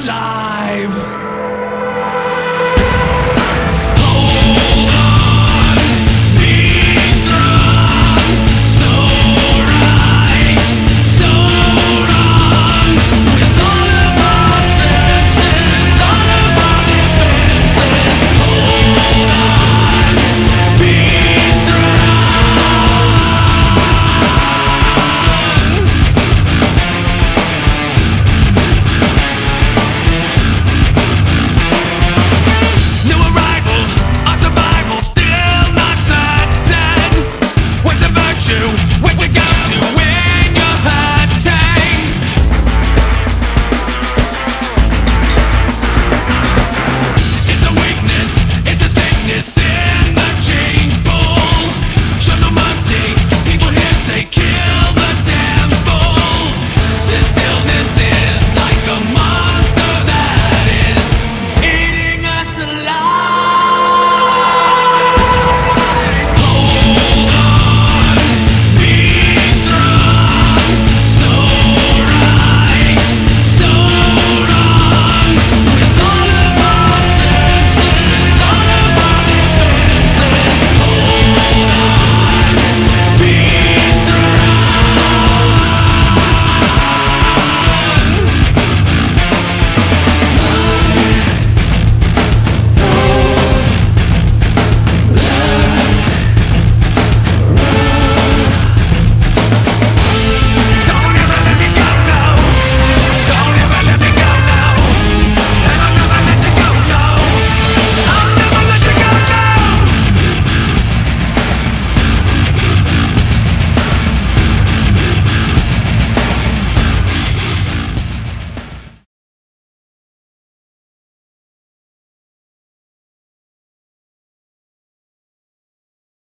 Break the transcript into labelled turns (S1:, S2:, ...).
S1: alive. You.